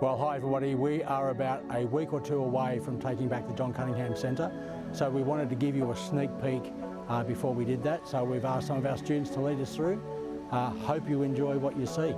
Well, hi everybody. We are about a week or two away from taking back the John Cunningham Centre. So we wanted to give you a sneak peek uh, before we did that. So we've asked some of our students to lead us through. Uh, hope you enjoy what you see.